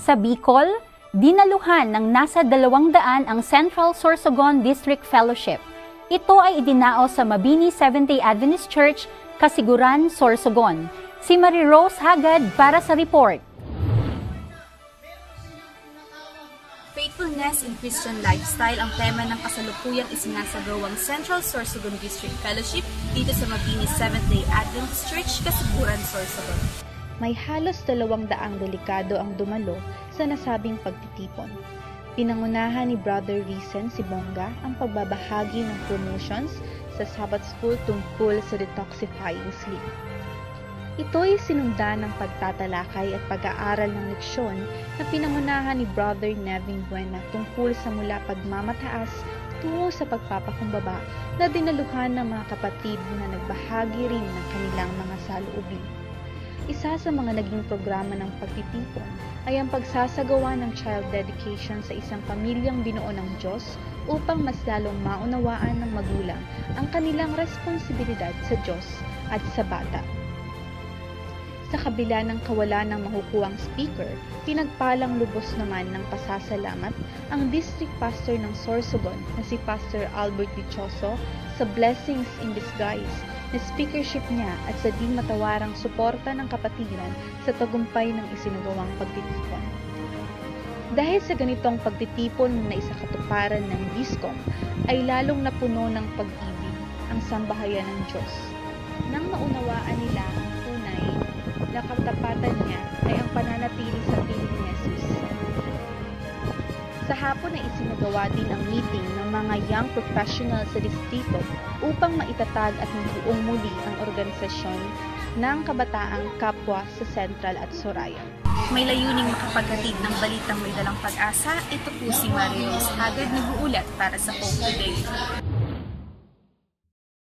Sa Bicol, dinaluhan ng nasa 200 ang Central Sorsogon District Fellowship. Ito ay idinao sa Mabini Seventh-day Adventist Church, Kasiguran, Sorsogon. Si Marie Rose Hagad para sa report. Faithfulness in Christian Lifestyle ang tema ng kasalukuyang isinasagawang Central Sorsogon District Fellowship dito sa Mabini Seventh-day Adventist Church, Kasiguran, Sorsogon may halos dalawang daang delikado ang dumalo sa nasabing pagtitipon. Pinangunahan ni Brother Risen si Bonga ang pagbabahagi ng promotions sa Sabbath School tungkol sa detoxifying sleep. Ito ay sinundan ng pagtatalakay at pag-aaral ng leksyon na pinangunahan ni Brother Nevin Buena tungkol sa mula pagmamataas tungo sa pagpapakumbaba na dinaluhan ng mga kapatid na nagbahagi rin ng kanilang mga saloobin. Isa sa mga naging programa ng pagtitipon ay ang pagsasagawa ng child dedication sa isang pamilyang binuo ng Diyos upang mas lalong maunawaan ng magulang ang kanilang responsibilidad sa Diyos at sa bata. Sa kabila ng kawalan ng mahukuang speaker, pinagpalang lubos naman ng pasasalamat ang district pastor ng Sorsogon na si Pastor Albert Dichoso sa Blessings in Disguise na speakership niya at sa di matawarang suporta ng kapatiran sa tagumpay ng isinagawang pagtitipon. Dahil sa ganitong pagtitipon na isa katuparan ng DISCOM ay lalong napuno ng pag-ibig ang sambahayan ng Diyos. Nang maunawaan nila ang tunay na katapatan niya ay ang pananatili sa. Sa hapon ay isinagawa din ang meeting ng mga young professionals sa distrito upang maitatag at mabuong muli ang organisasyon ng kabataang kapwa sa Central at Soraya. May layuning makapaghatid ng balitang may dalang pag-asa, ito po si Mario Rose nag-uulat para sa Hope Today.